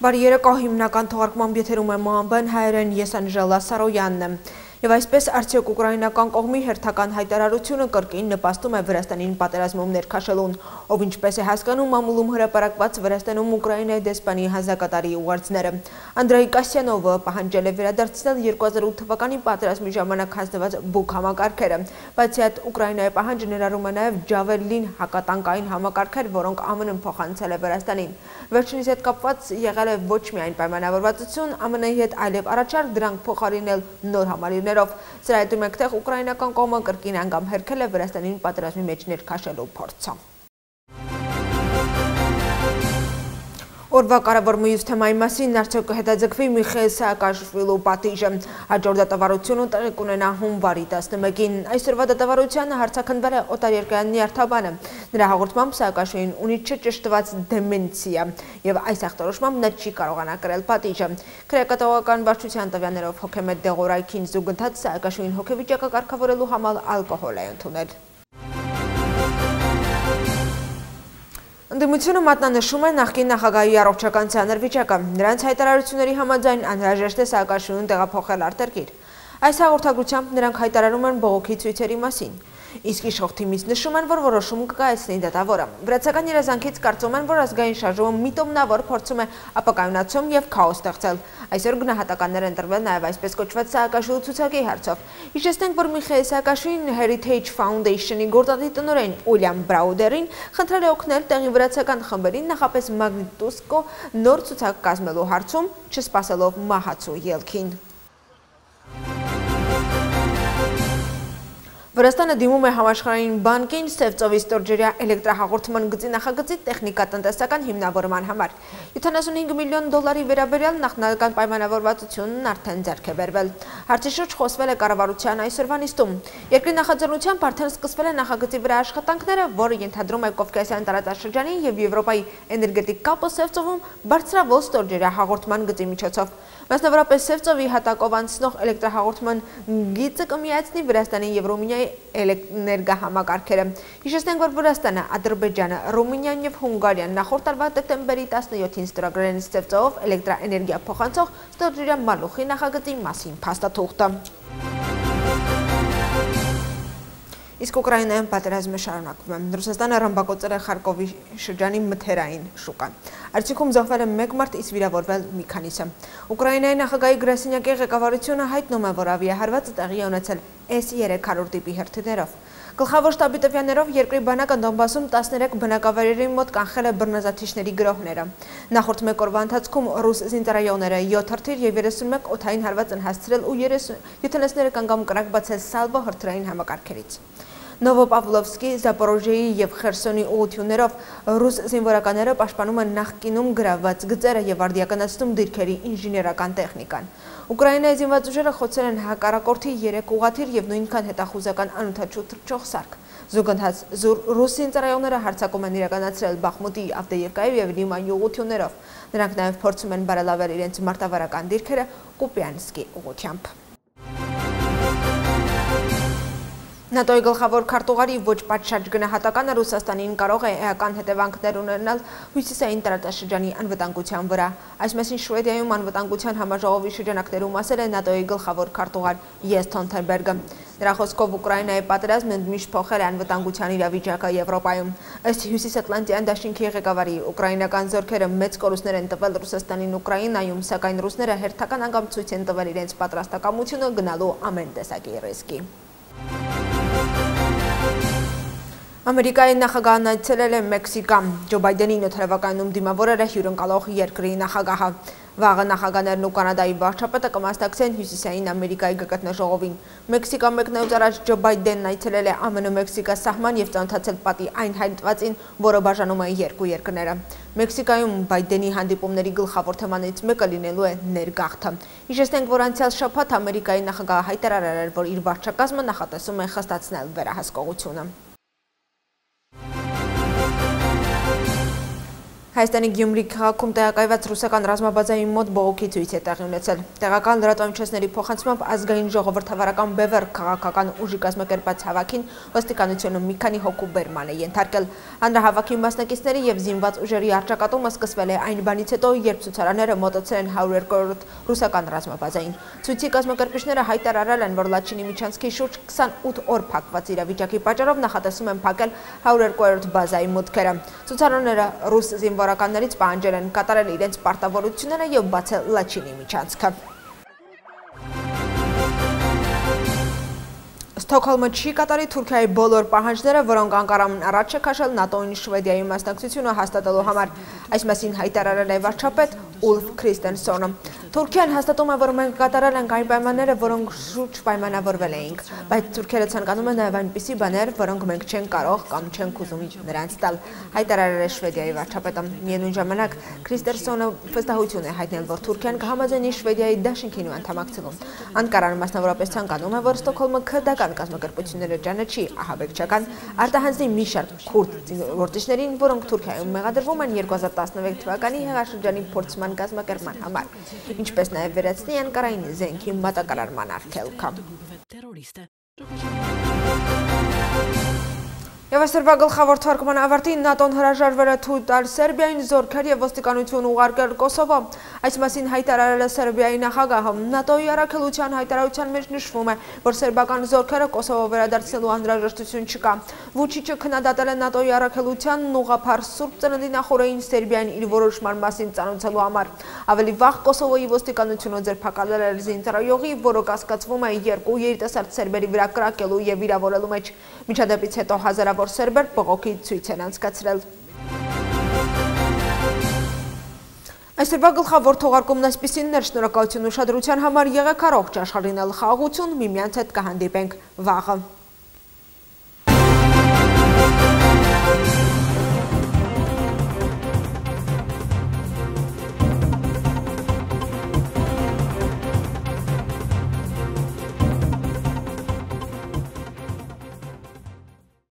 Բարի երեկո հիմնական թողարկման եթերում է ՄԱՄԲ-ն հայերեն ես Անժելա Սարոյանն եմ։ Եվ այսպես արդյոք ուկրաինական կողմի հերթական հայտարարությունը կրկին նպաստում է Վրաստանին պատերազմում ներքաշելուն, ով ինչպես է հասկանում մամուլում հրապարակված Վրաստանում Ուկրաինայի դեսպանի հանձնակատարի ուղերձները։ Անդրեյ Կասյանովը պահանջել է վերադարձնել 2008 թվականի պատերազմի ժամանակ հանձնված բուկ համակարգերը, բացի այդ Ուկրաինայի պահանջը ներառում է նաև Ջավելին հակատանկային համակարգեր, որոնք ԱՄՆ-ն փոխանցել է Վրաստանին։ Վերջինիս հետ կապված եղել է ոչ միայն պայմանավորվածություն ԱՄՆ-ի հետ, այլև առաջարկ դրանք փոխարինել նոր համալիրներ ջանքերով։ Սրա հետ մեկտեղ ուկրաինական կողմը կրկին անգամ հերքել է Վրաստանին պատերազմի մեջ ներքաշելու փորձը։ Օրվա կարևոր մյուս թեմայի մասին արդյոք կհետաձգվի Միխայել Սաակաշվիլու պատիժը։ Հաջորդ դատավարությունը տեղի կունենա հունվարի 11-ին։ Այսօրվա դատավարությանը հարցաքննվել է օտարերկրյանի նյարդաբանը։ Նրա հաղորդմամբ Սաակաշվիլին ունի չճշտված դեմենցիա եւ այս ախտորոշմամբ նա չի կարողանա կրել պատիժը։ Քրեակատողական վարչության տվյալներով հոգեմետ դեղորայքին զուգընթաց Սաակաշվիլին հոգեվիճակը կարգավորելու համար ալկոհոլ է ընդունել։ Ընդդիմությունը մատնանշում է նախկին նախագահի առողջական ցաներ վիճակը։ Նրանց հայտարարությունների համաձայն անհրաժեշտ է Սաակաշվիլին տեղափոխել արտերկիր։ Այս հաղորդագրությամբ նրանք հայտարարում են բողոքի ցույցերի մասին։ Իսկ իշխող թիմից նշում են, որ որոշում կկայացնի դատավորը։ Վրացական երազանքից կարծում են, որ ազգային շարժումը միտոմնավոր փորձում է ապակայունացում եւ քաոս ստեղծել։ Այսօր գնահատականներ են տրվել նաեւ այսպես կոչված Սաակաշվիլի ցուցակի հարցով։ Հիշեցնենք, որ Միխայել Սաակաշվիլին Heritage Foundation-ի գործադի տնօրեն Ուիլյամ Բրաուդերին խնդրել է օգնել տեղի վրացական խմբերին նախապես Մագնիտուսկո նոր ցուցակ կազմելու հարցում, չսպասելով մահացու ելքին։ Վրաստանը դիմում է համաշխարհային բանկին Սևծովի ստորջրյա էլեկտրահաղորդման գծի նախագծի տեխնիկատնտեսական հիմնավորման համար։ 75 միլիոն դոլարի վերաբերյալ նախնական պայմանավորվածությունն արդեն ձեռք է բերվել։ Հարցի շուրջ խոսվել է կառավարության այսօրվա նիստում։ Երկրի նախաձեռնությամբ արդեն սկսվել է նախագծի վրա աշխատանքները, որը ենթադրում է Կովկասյան տարածաշրջանի եւ Եվրոպայի էներգետիկ կապը Սևծովում բարձրավոլ ստորջրյա հաղորդման գծի միջոցով։ Մասնավորապես Սևծովի հատակով անցնող էլեկտրահաղորդման գիծը կմիացնի Վրաստանի եւ Ռումինիայի էներգահամակարգերը։ Հիշեցնենք, որ Վրաստանը, Ադրբեջանը, Ռումինիան եւ Հունգարիան նախորդ տարվա դեկտեմբերի 17-ին ստորագրել են Սևծով էլեկտրաէներգիա փոխանցող ստորջրյա մալուխի նախագծի մասին փաստաթուղթը։ Իսկ Ուկրաինայում պատերազմը շարունակվում է։ Ռուսաստանը ռմբակոծել է Խարկովի շրջանի մթերային շուկան։ Արդյունքում զոհվել է 1 մարդ, իսկ վիրավորվել մի քանիսը։ Ուկրաինայի նախագահի գրասենյակի ղեկավարությունը հայտնում է, որ ավիահարվածը տեղի է ունեցել S-300 տիպի հերթիներով։ Գլխավոր շտաբի տվյալներով երկրի բանակը Դոնբասում 13 բնակավայրերի մոտ կանխել է բռնազավթիչների գրոհները։ Նախորդ մեկ օրվա ընթացքում ռուս զինծառայողները 7 հրթիռ եւ 31 օթային հարված են հասցրել ու 70-ները կանգամ կրակ բացել Սալվո հրթիռային համակարգերից։ Նովոպավլովսկի, Զապորոժեի և Խերսոնի ուղություններով ռուս զինվորականները պաշտպանում են նախկինում գրավված գծերը և արդիականացնում դիրքերի ինժիներական տեխնիկան։ Ուկրաինայի զինված ուժերը խոցել են հակառակորդի 3 ուղաթիռ եւ նույնքան հետախուզական անընդհաճ թռչող սարք։ Զուգընթաց ռուս զինծառայողները հարձակում են իրականացրել Բախմուտի, Ավդեևկայի եւ Լիմանի ուղություններով։ Նրանք նաեւ փորձում են բարելավել իրենց մարտավարական դիրքերը Կուպյանսկի ուղությամբ։ ՆԱՏՕ-ի գլխավոր քարտուղարի ոչ պատշաճ գնահատականը Ռուսաստանին կարող է էական հետևանքներ ունենալ հյուսիսային տարածաշրջանի անվտանգության վրա։ Այս մասին Շվեդիայում անվտանգության համաժողովի շրջանակներում ասել է ՆԱՏՕ-ի գլխավոր քարտուղար Յես Թոնթենբերգը։ Նրա խոսքով Ուկրաինայի պատերազմը միշտ փոխել է անվտանգության իրավիճակը Եվրոպայում։ Ըստ Հյուսիսատլանտյան դաշինքի ղեկավարի ուկրաինական զորքերը մեծ կորուստներ են տվել Ռուսաստանին Ուկրաինայում, սակայն ռուսները հերթական անգամ ցույց են տվել իրենց պատրաստակամությունը գնալու ամեն տեսակի ռիսկի։ Ամերիկայի նախագահն այցելել է Մեքսիկա։ Ջո Բայդենին օթարավակայնում դիմավորել է հյուրընկալող երկրի նախագահը։ Վաղը նախագաներն ու Կանադայի վարչապետը կմասնակցեն Հյուսիսային Ամերիկայի գկտնաժողովին։ Մեքսիկա մեկնելուց առաջ Ջո Բայդենն այցելել է ԱՄՆ-Մեքսիկա սահման եւ ծանոթացել պատի այն հայտնվածին, որը բաժանում է երկու երկրները։ Մեքսիկայում Բայդենի հանդիպումների գլխավոր թեմաներից մեկը լինելու է ներգաղթը։ Հիշեցնենք, որ անցյալ շաբաթ Ամերիկայի նախագահը հայտարարել էր, որ իր վարչակազմը նախատեսում է խստացնել վերահսկողությունը։ Հայաստանի Գյումրի քաղաքում տեղակայված ռուսական ռազմաբազայի մոտ բողոքի ցույց է տեղի ունեցել։ Տեղական լրատվամիջոցների փոխանցմամբ ազգային ժողովրդավարական բևեռ քաղաքական ուժի կազմակերպած հավաքին ոստիկանությունը մի քանի հոգու բերման է ենթարկել։ Հանրահավաքի մասնակիցների եւ զինված ուժերի արճակատումը սկսվել է այն բանից հետո, երբ ցուցարանները մոտեցել են 102-րդ ռուսական ռազմաբազային։ Ցույցի կազմակերպիչները հայտարարել են, որ Լաչինի միջանցքի շուրջ 28 օր փակված իրավիճակի պատճառով նախատեսում են փակել 102-րդ բազայի մուտքերը։ Ցուցարանները ռուս զինված զինվորականներից պահանջել են կատարել իրենց պարտավորությունները եւ բացել Լաչինի միջանցքը։ Ստոքհոլմը չի կատարի Թուրքիայի բոլոր պահանջները, որոնք Անկարան առաջ է քաշել ՆԱՏՕ-ին Շվեդիայի մասնակցությունը հաստատելու համար։ Այս մասին հայտարարել է վարչապետ Ուլֆ Քրիստենսոնը։ Թուրքիան հաստատում է, որ մենք կատարել ենք այն պայմանները, որոնք շուրջ պայմանավորվել էինք, բայց թուրքերը ցանկանում են նաև այնպիսի բաներ, որոնք մենք չենք կարող կամ չենք ուզում նրանց տալ, հայտարարել է Շվեդիայի վարչապետը։ Միևնույն ժամանակ Քրիստերսոնը վստահություն է հայտնել, որ Թուրքիան կհամաձայնի Շվեդիայի դաշինքին անդամակցելուն։ Անկարան մասնավորապես ցանկանում է, որ Ստոկհոլմը քրդական կազմակերպությունները ճանաչի ահաբեկչական արտահանձնի մի շարք քուրդ գործիչներին, որոնք Թուրքիայում մեղադրվում են 2016 թվականի հեղաշրջանի փորձման կազմակերպման համար ինչպես նաև վերացնի Անկարային զենքի մատակարարման արգելքը։ Եվ այսօրվա գլխավոր թարգման ավարտին ՆԱՏՕ-ն հրաժարվել է թույլ տալ Սերբիային զորքեր եւ ոստիկանություն ուղարկել Կոսովո։ Այս մասին հայտարարել է Սերբիայի նախագահը։ ՆԱՏՕ-ի առաքելության հայտարարության մեջ նշվում է, որ սերբական զորքերը Կոսովո վերադարձնելու անհրաժեշտություն չկա։ Վուչիչը քննադատել է ՆԱՏՕ-ի առաքելությանն ուղափառ Սուրբ Ծննդի նախորդին Սերբիային իր որոշման մասին ծանոթելու համար։ Ավելի վաղ Կոսովոյի ոստիկանությունը ձերբակալել էր զինծառայողի, որը կասկածվում է երկու երիտասարդ սերբերի վրա կրակելու եւ վիրավորելու մեջ։ Միջադեպից հետո հազարավոր որ սերբեր բողոքի ցույց են անցկացրել։ Այսօրվա գլխավոր թողարկումն այսպեսին ներ շնորհակալություն ուշադրության համար եղեք առողջ աշխարհին ալ խաղաղություն միմյանց հետ կհանդիպենք վաղը